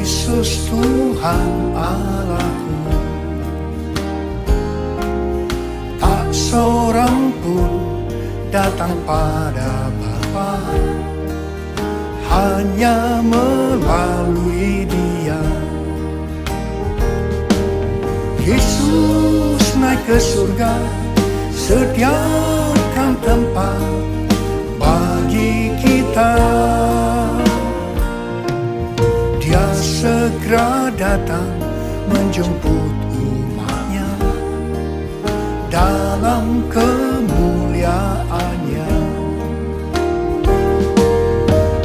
Yesus Tuhan Allahku. Tak seorang pun datang pada Bapa. Hanya melalui dia. Yesus naik ke surga Sediakan tempat bagi kita segera datang menjemput umatnya Dalam kemuliaannya.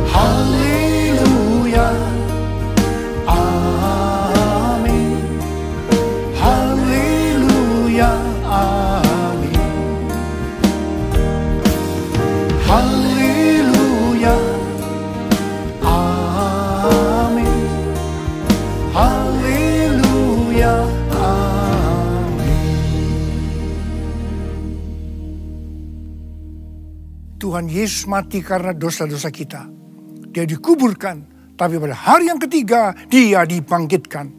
Haleluya. Amin. Haleluya Tuhan Yesus mati karena dosa-dosa kita. Dia dikuburkan, tapi pada hari yang ketiga dia dibangkitkan.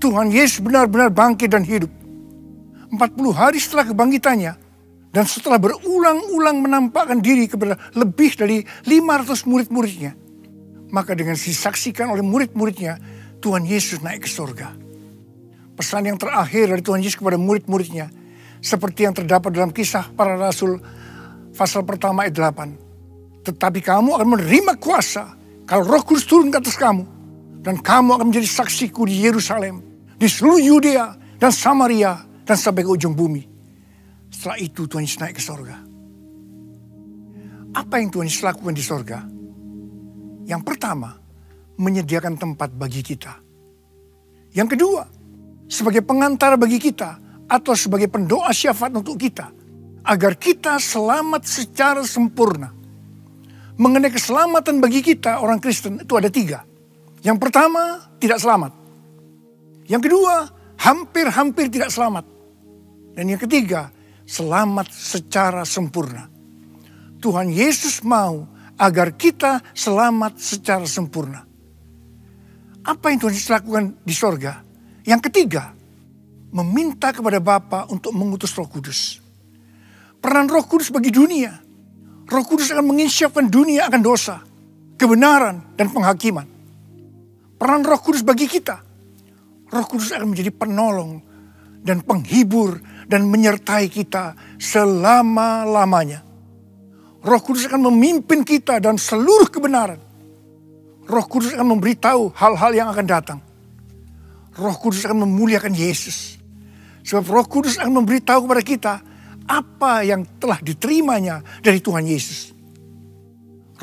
Tuhan Yesus benar-benar bangkit dan hidup. 40 hari setelah kebangkitannya, dan setelah berulang-ulang menampakkan diri kepada lebih dari 500 murid-muridnya, maka dengan disaksikan oleh murid-muridnya, Tuhan Yesus naik ke surga. Pesan yang terakhir dari Tuhan Yesus kepada murid-muridnya, seperti yang terdapat dalam kisah para rasul pasal pertama ayat 8. Tetapi kamu akan menerima kuasa kalau roh kudus turun ke atas kamu. Dan kamu akan menjadi saksiku di Yerusalem, di seluruh Yudea dan Samaria dan sampai ke ujung bumi. Setelah itu Tuhan Yesus naik ke sorga. Apa yang Tuhan Yesus lakukan di sorga? Yang pertama, menyediakan tempat bagi kita. Yang kedua, sebagai pengantar bagi kita atau sebagai pendoa syafaat untuk kita agar kita selamat secara sempurna. Mengenai keselamatan bagi kita orang Kristen itu ada tiga. Yang pertama, tidak selamat. Yang kedua, hampir-hampir tidak selamat. Dan yang ketiga, selamat secara sempurna. Tuhan Yesus mau agar kita selamat secara sempurna. Apa yang Tuhan Yesus lakukan di sorga? Yang ketiga, meminta kepada Bapa untuk mengutus roh kudus. Peran roh kudus bagi dunia. Roh kudus akan menginsyafkan dunia akan dosa, kebenaran, dan penghakiman. Peran roh kudus bagi kita. Roh kudus akan menjadi penolong dan penghibur dan menyertai kita selama-lamanya. Roh Kudus akan memimpin kita dan seluruh kebenaran. Roh Kudus akan memberitahu hal-hal yang akan datang. Roh Kudus akan memuliakan Yesus. Sebab Roh Kudus akan memberitahu kepada kita apa yang telah diterimanya dari Tuhan Yesus.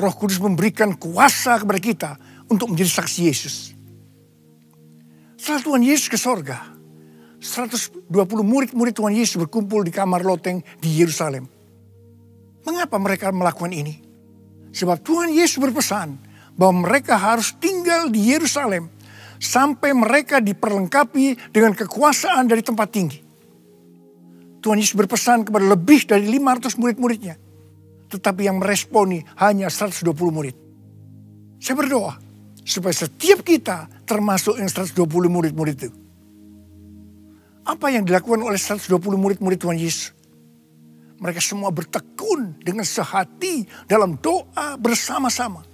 Roh Kudus memberikan kuasa kepada kita untuk menjadi saksi Yesus. Setelah Tuhan Yesus ke sorga, 120 murid-murid Tuhan Yesus berkumpul di kamar loteng di Yerusalem. Mengapa mereka melakukan ini? Sebab Tuhan Yesus berpesan bahwa mereka harus tinggal di Yerusalem sampai mereka diperlengkapi dengan kekuasaan dari tempat tinggi. Tuhan Yesus berpesan kepada lebih dari 500 murid-muridnya. Tetapi yang meresponi hanya 120 murid. Saya berdoa supaya setiap kita termasuk yang 120 murid-murid itu. Apa yang dilakukan oleh 120 murid-murid Tuhan Yesus? Mereka semua bertekun dengan sehati dalam doa bersama-sama.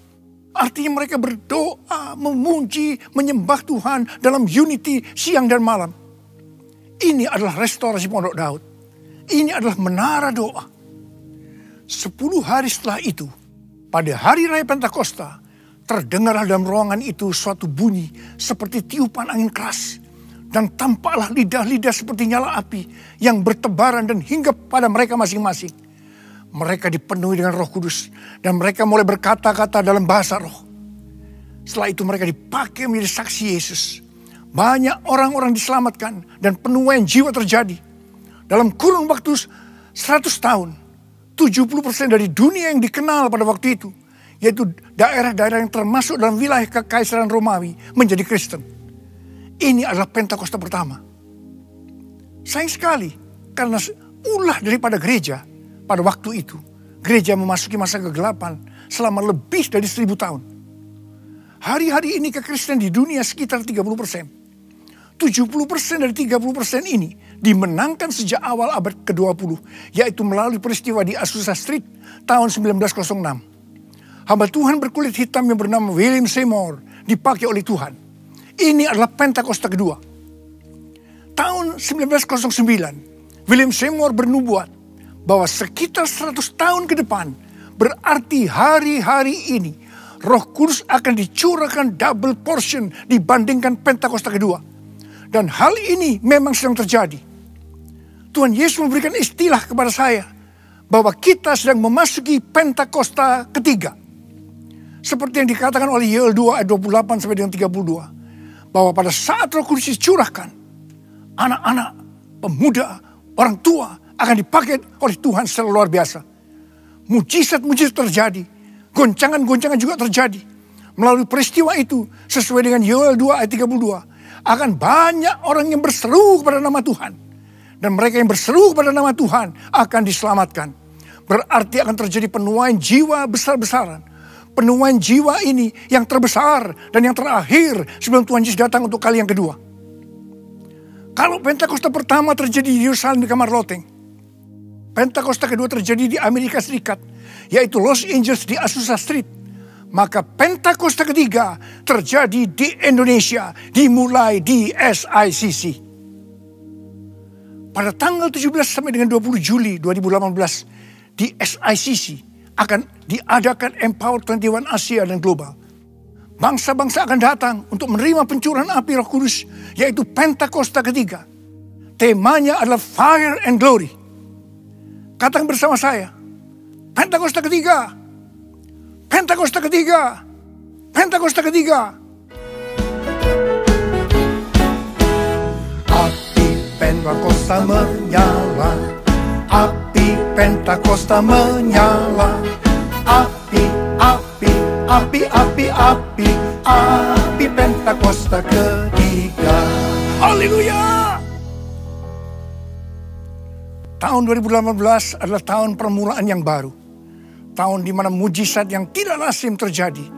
Artinya mereka berdoa, memuji, menyembah Tuhan dalam unity siang dan malam. Ini adalah restorasi pondok Daud. Ini adalah menara doa. Sepuluh hari setelah itu, pada hari raya Pentakosta, terdengarlah dalam ruangan itu suatu bunyi seperti tiupan angin keras dan tampaklah lidah-lidah seperti nyala api yang bertebaran dan hingga pada mereka masing-masing. Mereka dipenuhi dengan roh kudus dan mereka mulai berkata-kata dalam bahasa roh. Setelah itu mereka dipakai menjadi saksi Yesus. Banyak orang-orang diselamatkan dan penuaian jiwa terjadi. Dalam kurun waktu 100 tahun, 70% dari dunia yang dikenal pada waktu itu, yaitu daerah-daerah yang termasuk dalam wilayah kekaisaran Romawi menjadi Kristen. Ini adalah Pentakosta pertama. Sayang sekali karena ulah daripada gereja pada waktu itu gereja memasuki masa kegelapan selama lebih dari seribu tahun. Hari-hari ini kekristenan di dunia sekitar 30 persen. 70 persen dari 30 persen ini dimenangkan sejak awal abad ke-20, yaitu melalui peristiwa di Azusa Street tahun 1906. Hamba Tuhan berkulit hitam yang bernama William Seymour dipakai oleh Tuhan. Ini adalah Pentakosta kedua. Tahun 1909, William Seymour bernubuat bahwa sekitar 100 tahun ke depan berarti hari-hari ini Roh Kudus akan dicurahkan double portion dibandingkan Pentakosta kedua. Dan hal ini memang sedang terjadi. Tuhan Yesus memberikan istilah kepada saya bahwa kita sedang memasuki Pentakosta ketiga. Seperti yang dikatakan oleh Yoel 2 ayat 28 sampai dengan 32. Bahwa pada saat Roh Kudus dicurahkan, anak-anak, pemuda, orang tua akan dipakai oleh Tuhan secara luar biasa. Mujizat-mujizat terjadi. Goncangan-goncangan juga terjadi. Melalui peristiwa itu, sesuai dengan Yoel 2 ayat 32, akan banyak orang yang berseru kepada nama Tuhan. Dan mereka yang berseru kepada nama Tuhan akan diselamatkan. Berarti akan terjadi penuaian jiwa besar-besaran. Penuaian jiwa ini yang terbesar dan yang terakhir sebelum Tuhan Yesus datang untuk kali yang kedua. Kalau Pentakosta pertama terjadi di Yerusalem di kamar loteng, Pentakosta kedua terjadi di Amerika Serikat, yaitu Los Angeles di Azusa Street. Maka Pentakosta ketiga terjadi di Indonesia, dimulai di SICC. Pada tanggal 17 sampai dengan 20 Juli 2018 di SICC akan diadakan Empower 21 Asia dan Global. Bangsa-bangsa akan datang untuk menerima pencurahan api roh kudus, yaitu Pentakosta ketiga. Temanya adalah Fire and Glory Katakan bersama saya. Pentakosta ketiga. Pentakosta ketiga. Pentakosta ketiga. Pentakosta menyala. Api Pentakosta menyala. Api, api, api, api, api. Api Pentakosta ketiga. Haleluya. Tahun 2018 adalah tahun permulaan yang baru. Tahun di mana mujizat yang tidak lazim terjadi.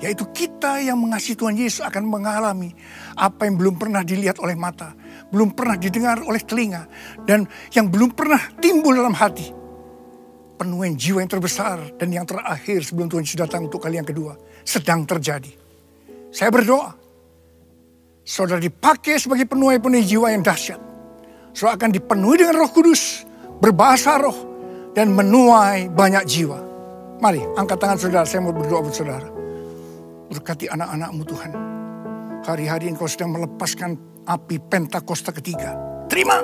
Yaitu kita yang mengasihi Tuhan Yesus akan mengalami apa yang belum pernah dilihat oleh mata. Belum pernah didengar oleh telinga. Dan yang belum pernah timbul dalam hati. Penuhan jiwa yang terbesar dan yang terakhir sebelum Tuhan Yesus datang untuk kali yang kedua. Sedang terjadi. Saya berdoa. Saudara dipakai sebagai penuai-penuai jiwa yang dahsyat. Saudara akan dipenuhi dengan roh kudus berbahasa roh, dan menuai banyak jiwa. Mari angkat tangan saudara, saya mau berdoa buat saudara. Berkati anak-anakmu Tuhan. Hari-hari engkau sedang melepaskan api Pentakosta ketiga. Terima,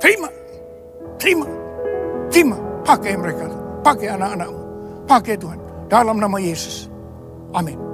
terima, terima, terima. Pakai mereka, pakai anak-anakmu, pakai Tuhan. Dalam nama Yesus. Amin.